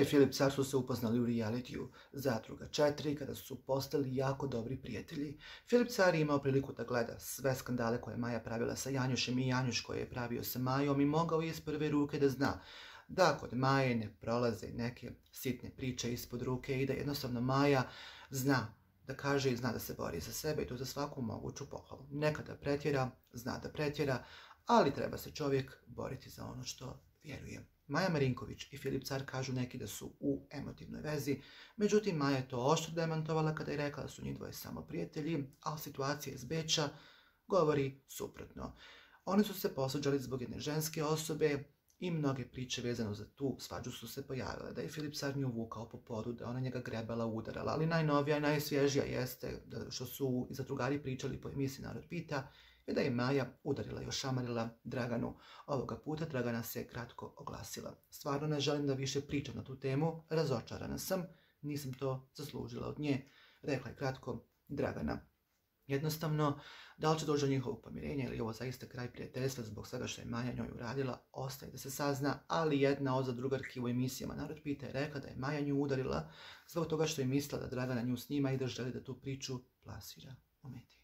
I Filip Car su se upoznali u realitiju Zatruga 4 kada su postali jako dobri prijatelji. Filip Car je imao priliku da gleda sve skandale koje je Maja pravila sa Janjušem i Janjuš koje je pravio sa Majom i mogao je iz prve ruke da zna da kod Maje ne prolaze neke sitne priče ispod ruke i da jednostavno Maja zna da kaže i zna da se bori za sebe i to za svaku moguću pohvalu. Nekada pretjera, zna da pretjera, ali treba se čovjek boriti za ono što vjeruje. Maja Marinković i Filip Car kažu neki da su u emotivnoj vezi, međutim Maja je to oštro demantovala kada je rekla da su njih dvoje samo prijatelji, a situacija iz Beča govori suprotno. Oni su se posuđali zbog jedne ženske osobe i mnoge priče vezano za tu svađu su se pojavile. Da je Filip Car nju vukao po podu, da ona njega grebala, udarala, ali najnovija i najsvježija jeste što su i drugari pričali po emisiji Narod pita, je da je Maja udarila i ošamarila Draganu. Ovoga puta Dragana se kratko oglasila. Stvarno ne želim da više pričam na tu temu, razočarana sam, nisam to zaslužila od nje, rekla je kratko Dragana. Jednostavno, da li će doći do njihovog pomirenja ili ovo zaista kraj prijateljstva zbog svega što je Maja njoj uradila, ostaje da se sazna, ali jedna od drugarki u emisijama Narod pita je rekla da je Maja nju udarila zbog toga što je mislila da Dragana nju snima i da želi da tu priču plasira u mediji.